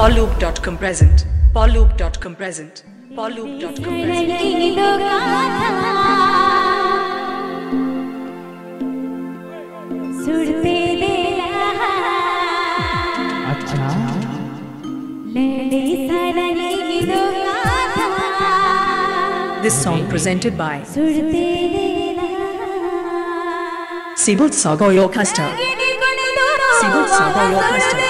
Polloop.com present. Polloop.com present. Polloop.com present. अच्छा This song presented by Sibut Sagoy Orchestra. Sibut Sagoy Orchestra.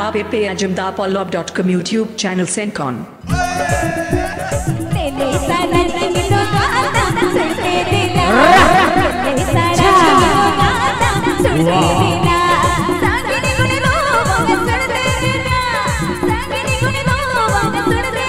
Ajamdapolloop.com YouTube channel Sencon. तेरे सारा रंग तो गाता सुनते दिला गाता सुनते दिला सांगने गुने लो मग सुनते दिला सांगने गुने लो मग सुनते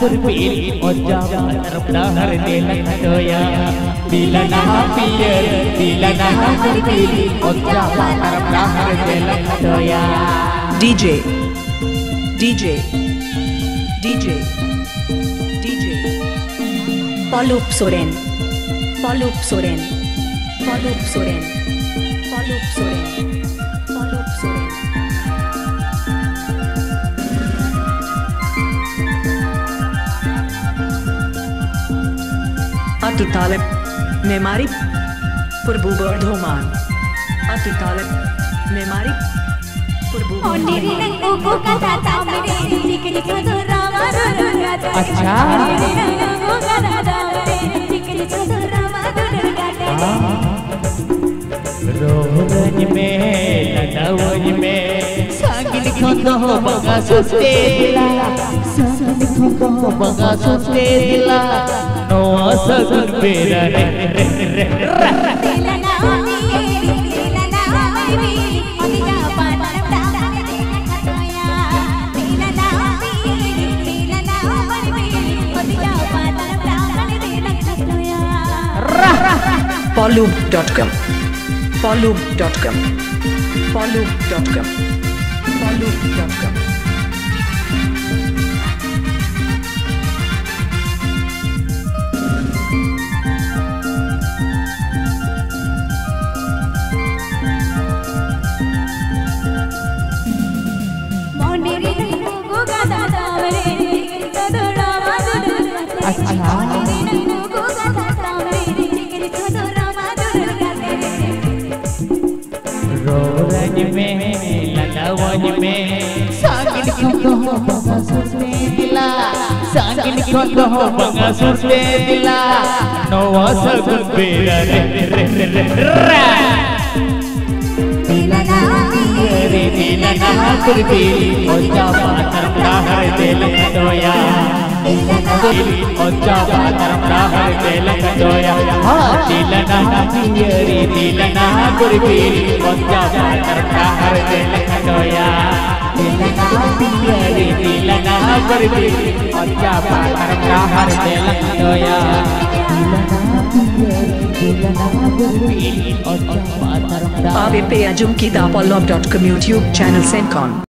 पुर पीर और जावा रबड़ा हर दिल तोया दिलना पीर दिलना पुर पीर और हर दिल डीजे डीजे डीजे डीजे। पॉलूप सोरेन पॉलूप सोरेन पॉलूप सोरेन पॉलूप Soren पॉलूप Soren. Talib. Memari. Purbuba Dhoman. Atu Talib. Memari. तो गाता अच्छा। तो रोहन में लडवन में सांगिल खोदो बगा सुस्ते दिला सांगिल खोदो बगा सुस्ते दिला नो सगुन बेरा रे रोरन में लडवन में सांगिल खोदो बगा सुस्ते दिला सांगिल खोदो बगा सुस्ते दिला नो सगुन बेरा रे रे रे रे रे दिलना रे दिलना कुर्बीली ओजा पातर प्राहर देल देल हाँ ओजा पातर पातर प्राहर AVP Ajumkidapolloop.com YouTube channel Sencon.